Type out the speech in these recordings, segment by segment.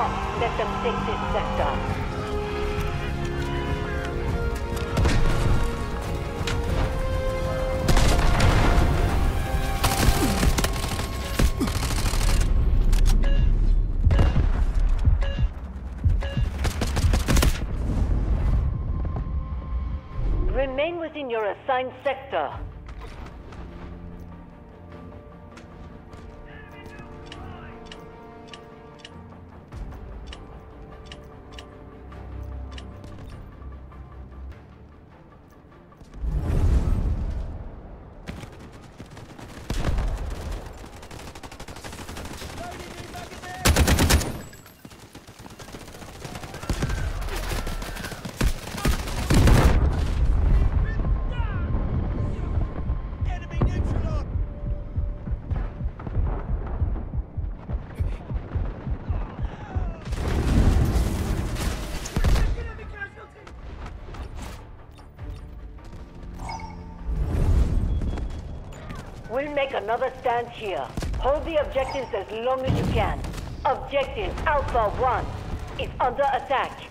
Don't let them take this sector. Remain within your assigned sector. We'll make another stand here. Hold the objectives as long as you can. Objective Alpha 1 is under attack.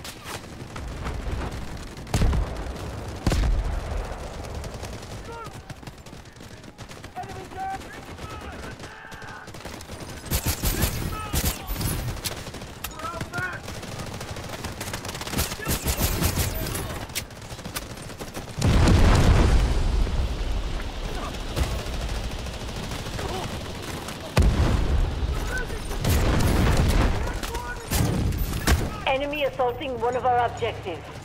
Enemy assaulting one of our objectives.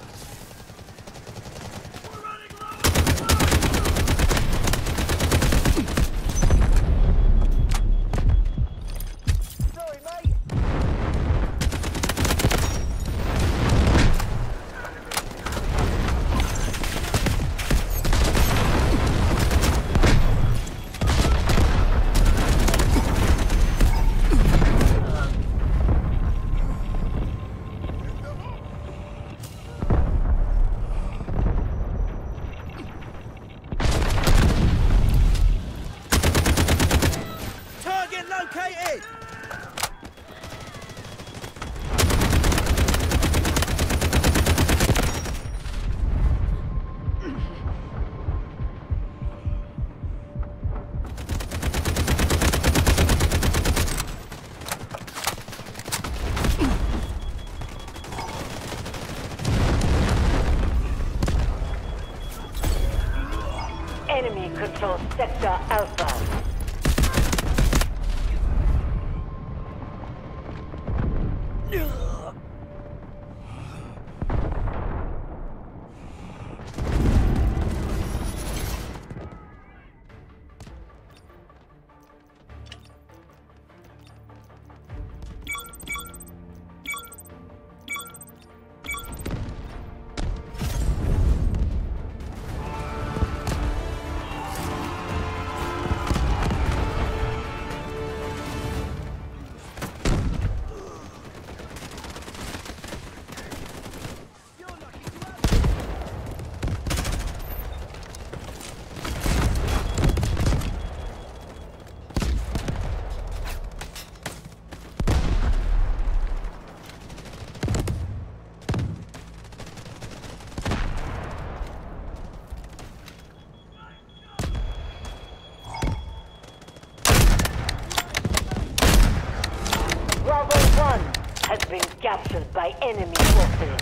By enemy forces.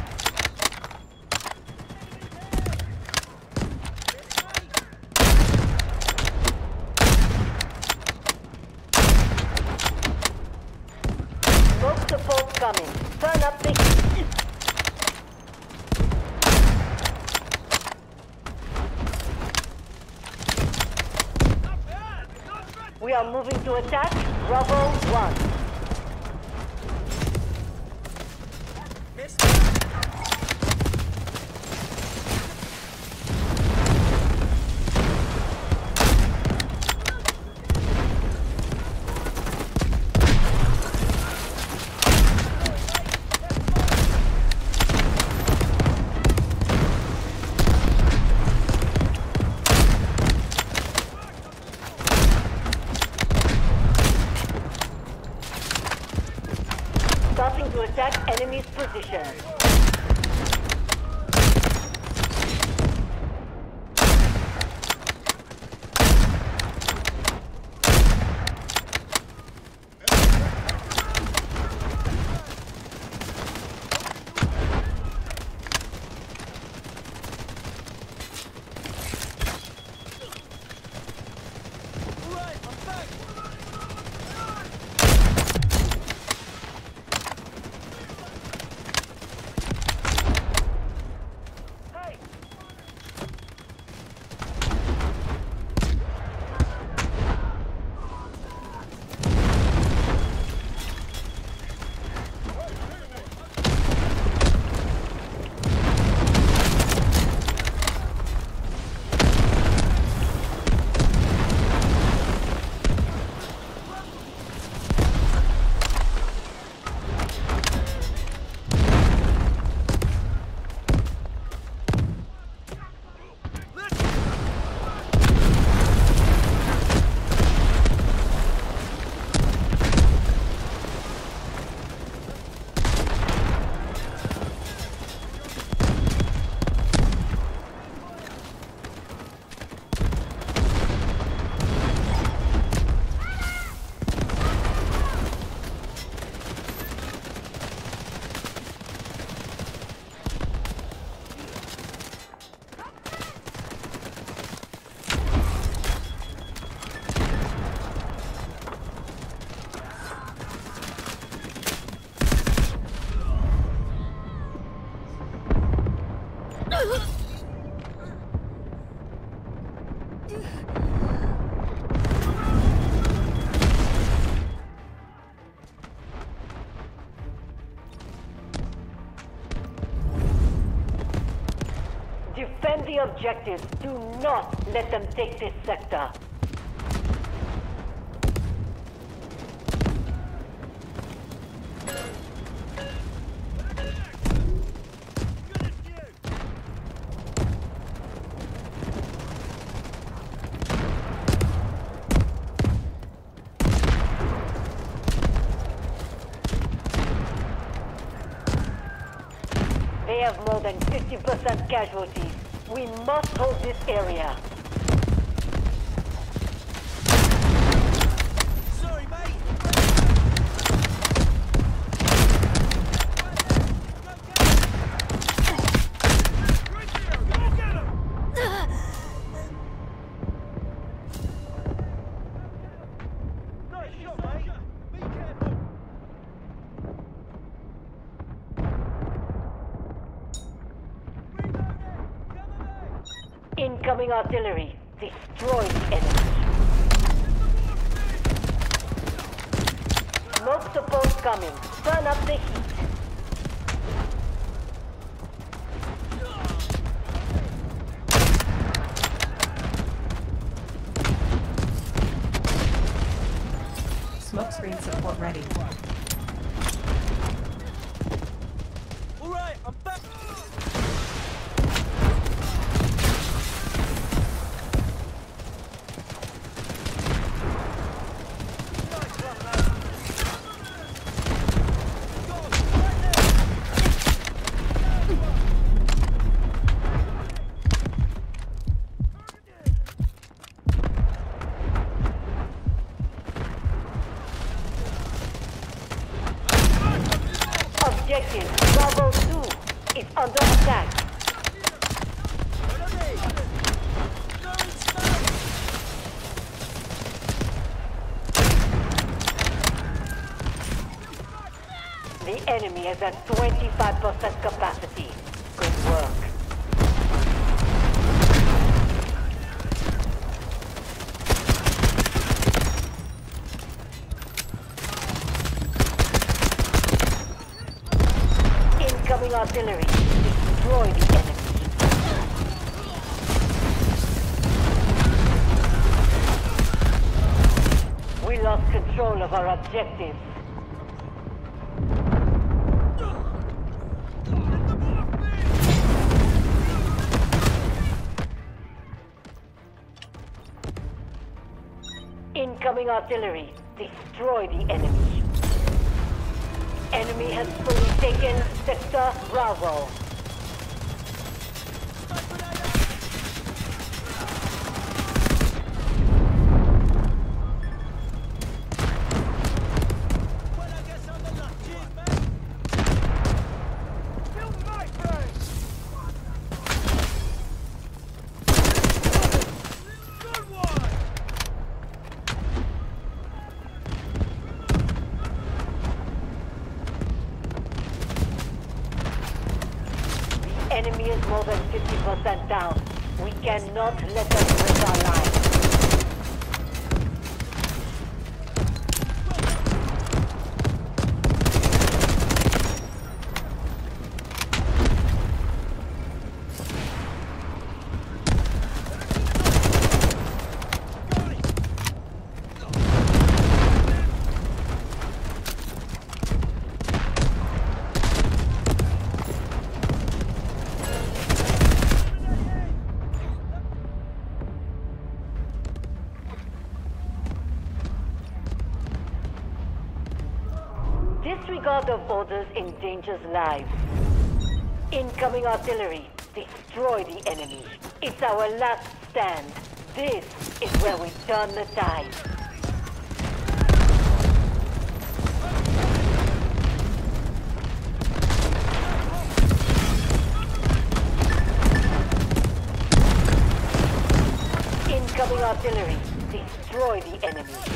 We are moving to attack Bravo 1. Do not let them take this sector. Area. Artillery. Destroy the enemy. Smoke support coming. Turn up the heat. Smoke screen support ready. The enemy has at 25% capacity. Good work. Incoming artillery. Destroy the enemy. We lost control of our objectives. Incoming artillery. Destroy the enemy. Enemy has fully taken Sector Bravo. Cannot let them Disregard of orders endangers lives. Incoming artillery. Destroy the enemy. It's our last stand. This is where we turn the tide. Incoming artillery. Destroy the enemy.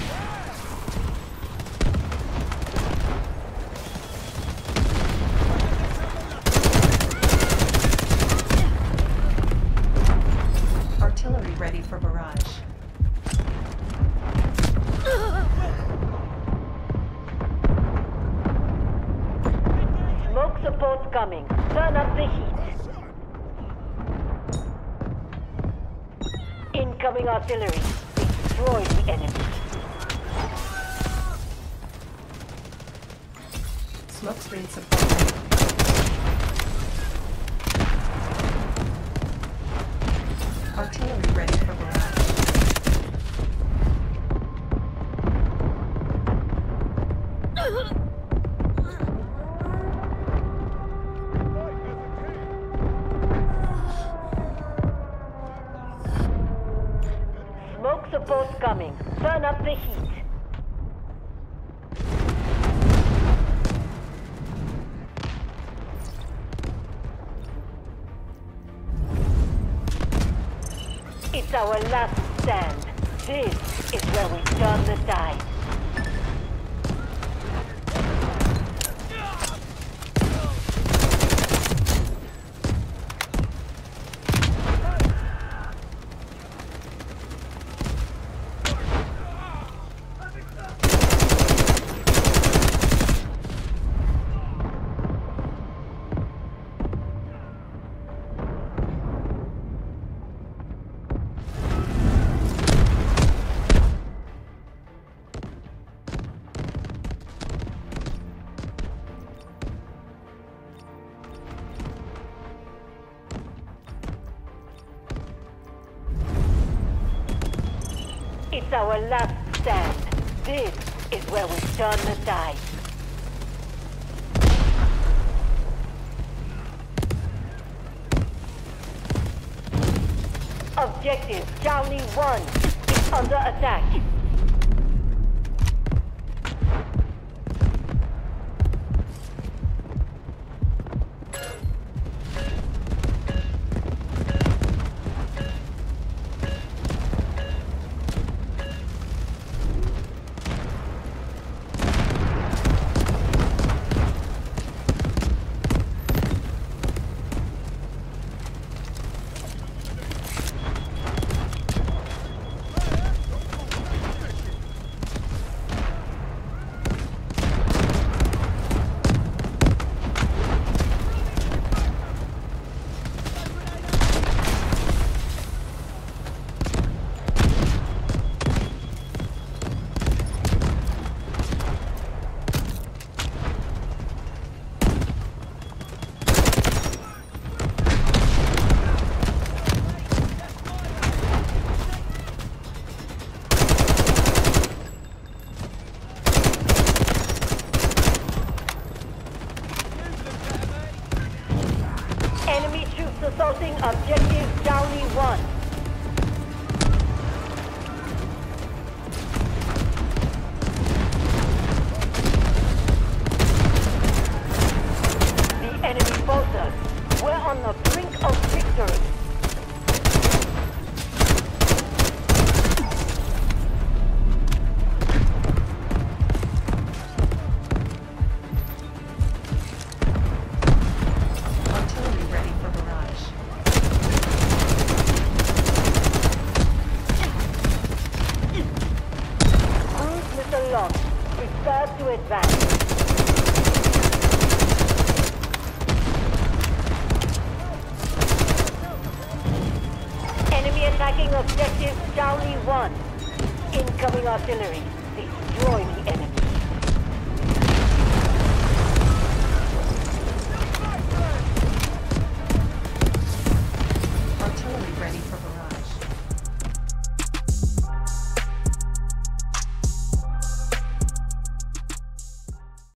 Artillery. Destroy the enemy. Smoke screen support our last stand. This is where we turn the tide. Our last stand. This is where we turn the tide. Objective Charlie 1 is under attack. Downey 1. Incoming artillery. Destroy the enemy.